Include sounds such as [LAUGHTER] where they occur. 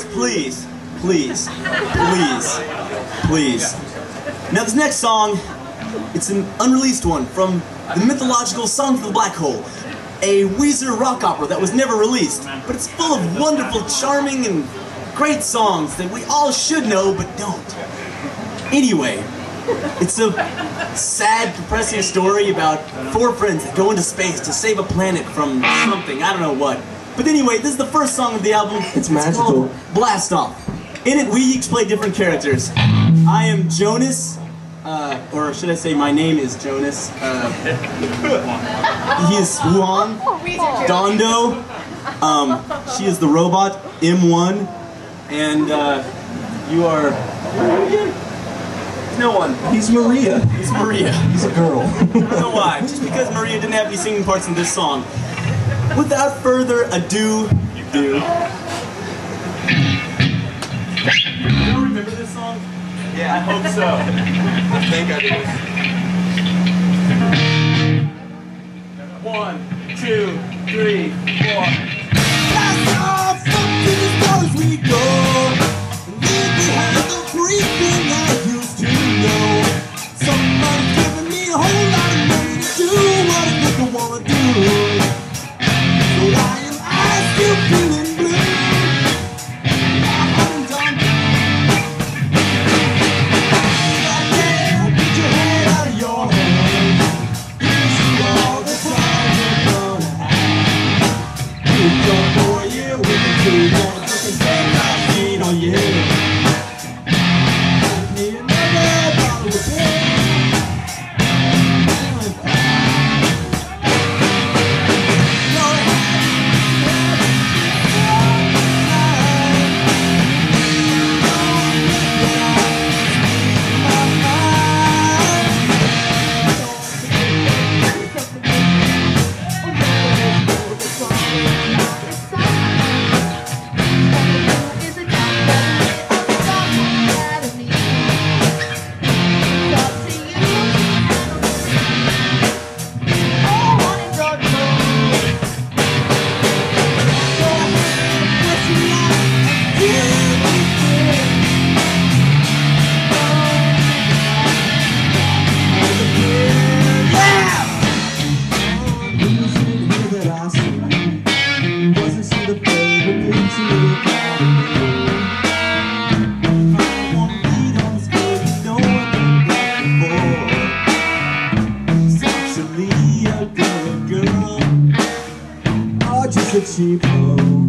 Guys, please, please, please, please. Now this next song, it's an unreleased one from the mythological Song of the Black Hole, a Weezer rock opera that was never released, but it's full of wonderful, charming, and great songs that we all should know but don't. Anyway, it's a sad, depressing story about four friends that go into space to save a planet from something, I don't know what. But anyway, this is the first song of the album. It's magical. called Blast Off. In it, we each play different characters. I am Jonas, uh, or should I say my name is Jonas. Uh, he is Wuan. Dondo. Um, she is the robot, M1. And uh, you are... No one. He's Maria. He's Maria. He's a girl. I don't know why. Just because Maria didn't have any singing parts in this song. Without further ado, do. You don't remember this song? Yeah, I hope so. [LAUGHS] I think I do. One, two, three, four. Blast off, up to the stars we go. Actually a good girl, or just a cheap